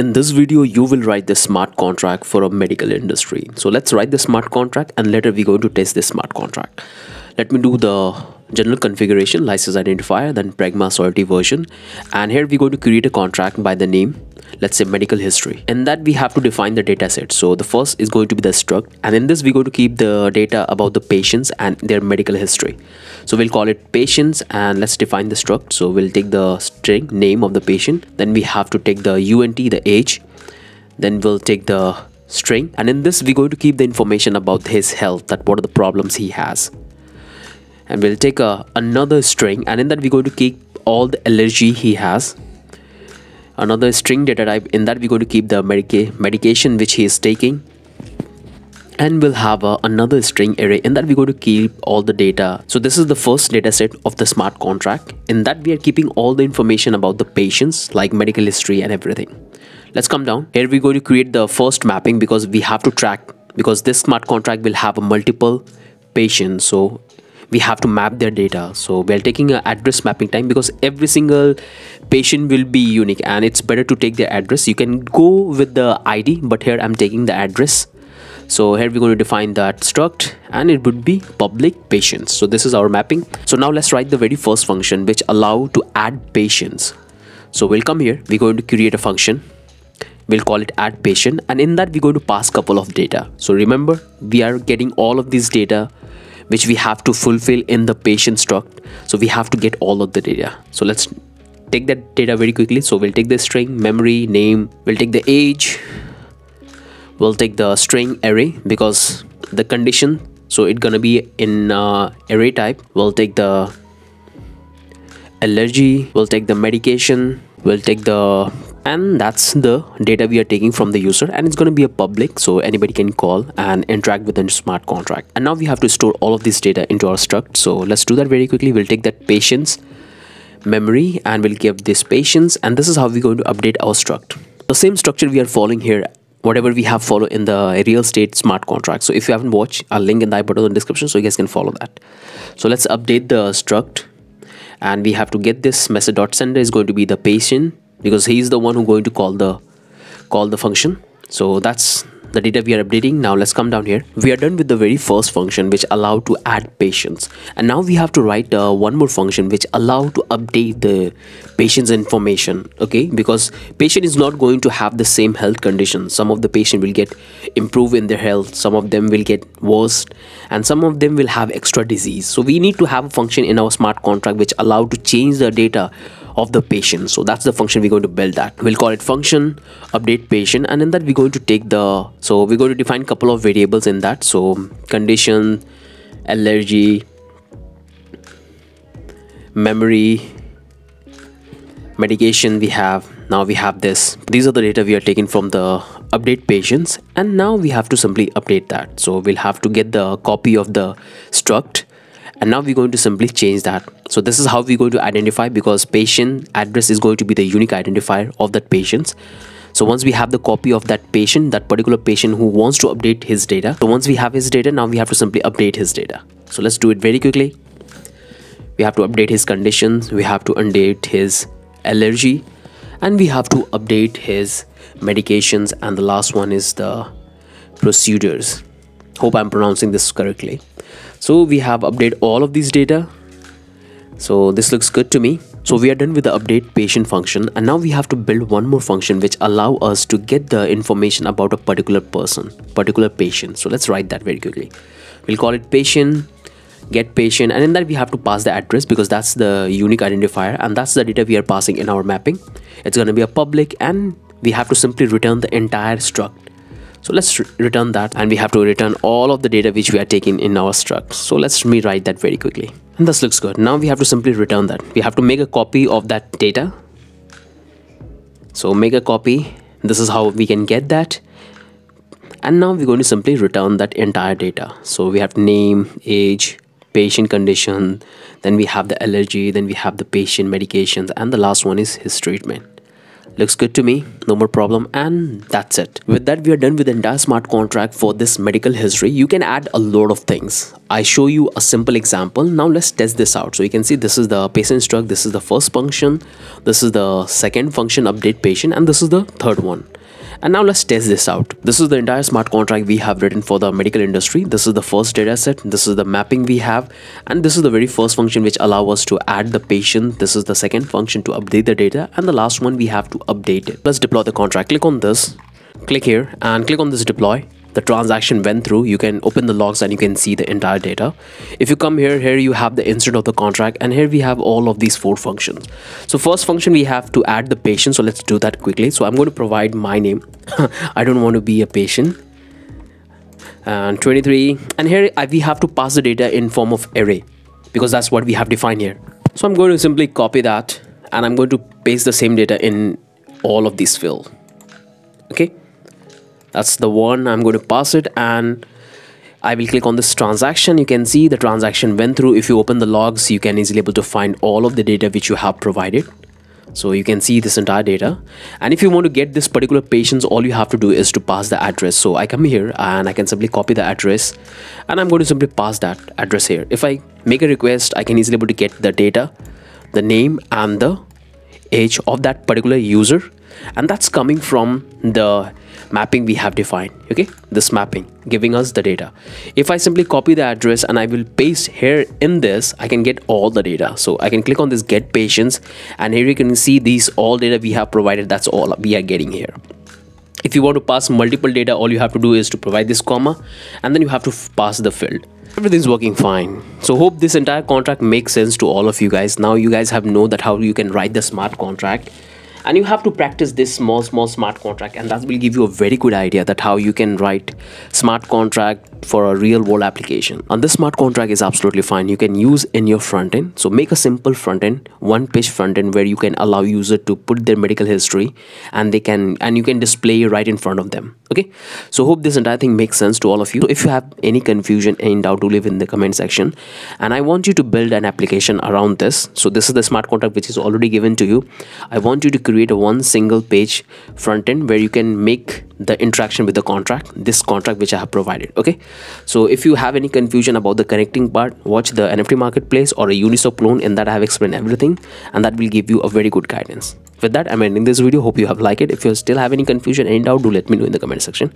In this video, you will write the smart contract for a medical industry. So let's write the smart contract and later we're going to test this smart contract. Let me do the general configuration, license identifier, then Pragma Solidity version. And here we're going to create a contract by the name let's say medical history. And that we have to define the data set. So the first is going to be the struct and in this we're going to keep the data about the patients and their medical history. So we'll call it patients and let's define the struct. So we'll take the string name of the patient. Then we have to take the uint the age. Then we'll take the string. And in this we're going to keep the information about his health that what are the problems he has. And we'll take a, another string. And in that we're going to keep all the allergy he has another string data type in that we're going to keep the medica medication which he is taking. And we'll have uh, another string array in that we're going to keep all the data. So this is the first data set of the smart contract. In that we are keeping all the information about the patients like medical history and everything. Let's come down. Here we're going to create the first mapping because we have to track because this smart contract will have a multiple patients. So we have to map their data. So we're taking an address mapping time because every single patient will be unique and it's better to take their address. You can go with the id but here i'm taking the address. So here we're going to define that struct and it would be public patients. So this is our mapping. So now let's write the very first function which allow to add patients. So we'll come here. We're going to create a function. We'll call it add patient and in that we're going to pass couple of data. So remember we are getting all of these data which we have to fulfill in the patient struct so we have to get all of the data. So let's take that data very quickly. So we'll take the string memory name. We'll take the age. We'll take the string array because the condition so it's gonna be in uh, array type. We'll take the allergy. We'll take the medication. We'll take the and that's the data we are taking from the user and it's going to be a public so anybody can call and interact with the smart contract. And now we have to store all of this data into our struct so let's do that very quickly. We'll take that patients memory and we'll give this patients and this is how we're going to update our struct. The same structure we are following here whatever we have follow in the real estate smart contract. So if you haven't watched i'll link in the button in the description so you guys can follow that. So let's update the struct and we have to get this message dot sender is going to be the patient because he's the one who going to call the call the function. So that's the data we are updating. Now let's come down here. We are done with the very first function which allow to add patients. And now we have to write uh, one more function which allow to update the patient's information. Okay? Because patient is not going to have the same health condition. Some of the patient will get improve in their health. Some of them will get worse. And some of them will have extra disease. So we need to have a function in our smart contract which allow to change the data of the patient. So that's the function we're going to build that. We'll call it function update patient and in that we're going to take the so we're going to define a couple of variables in that. So condition allergy memory medication we have now we have this. These are the data we are taking from the update patients and now we have to simply update that. So we'll have to get the copy of the struct and now we're going to simply change that. So this is how we're going to identify because patient address is going to be the unique identifier of that patient. So once we have the copy of that patient that particular patient who wants to update his data. So once we have his data now we have to simply update his data. So let's do it very quickly. We have to update his conditions we have to update his allergy and we have to update his medications. And the last one is the procedures. Hope i'm pronouncing this correctly so we have updated all of these data. So this looks good to me. So we are done with the update patient function and now we have to build one more function which allow us to get the information about a particular person particular patient. So let's write that very quickly. We'll call it patient get patient and in that we have to pass the address because that's the unique identifier and that's the data we are passing in our mapping. It's going to be a public and we have to simply return the entire struct so let's re return that and we have to return all of the data which we are taking in our struct. So let's rewrite that very quickly. And this looks good. Now we have to simply return that. We have to make a copy of that data. So make a copy. This is how we can get that. And now we're going to simply return that entire data. So we have name age patient condition. Then we have the allergy. Then we have the patient medications. And the last one is his treatment looks good to me. No more problem. And that's it. With that we are done with the entire smart contract for this medical history. You can add a lot of things. I show you a simple example. Now let's test this out. So you can see this is the patient instruct this is the first function. This is the second function update patient. And this is the third one and now let's test this out. This is the entire smart contract we have written for the medical industry. This is the first data set. This is the mapping we have. And this is the very first function which allow us to add the patient. This is the second function to update the data. And the last one we have to update it. Let's deploy the contract. Click on this. Click here and click on this deploy the transaction went through you can open the logs and you can see the entire data. If you come here here you have the instant of the contract and here we have all of these four functions. So first function we have to add the patient. So let's do that quickly. So i'm going to provide my name. I don't want to be a patient. And 23 and here we have to pass the data in form of array because that's what we have defined here. So i'm going to simply copy that and i'm going to paste the same data in all of these field okay that's the one. I'm going to pass it and I will click on this transaction. You can see the transaction went through. If you open the logs you can easily able to find all of the data which you have provided. So you can see this entire data. And if you want to get this particular patients all you have to do is to pass the address. So I come here and I can simply copy the address and I'm going to simply pass that address here. If I make a request I can easily able to get the data the name and the age of that particular user and that's coming from the mapping we have defined okay? This mapping giving us the data. If i simply copy the address and i will paste here in this i can get all the data. So i can click on this get patients and here you can see these all data we have provided that's all we are getting here if you want to pass multiple data all you have to do is to provide this comma and then you have to pass the field. Everything's working fine. So hope this entire contract makes sense to all of you guys. Now you guys have know that how you can write the smart contract and you have to practice this small small smart contract and that will give you a very good idea that how you can write smart contract for a real world application. And this smart contract is absolutely fine. You can use in your front end. So make a simple front end one page front end where you can allow user to put their medical history and they can and you can display right in front of them. Okay? So hope this entire thing makes sense to all of you. So if you have any confusion any doubt to leave in the comment section. And i want you to build an application around this. So this is the smart contract which is already given to you. I want you to create a one single page front end where you can make the interaction with the contract this contract which i have provided okay? So if you have any confusion about the connecting part watch the nft marketplace or a uniswap clone in that i have explained everything and that will give you a very good guidance. With that i'm ending this video. Hope you have liked it. If you still have any confusion any doubt do let me know in the comment section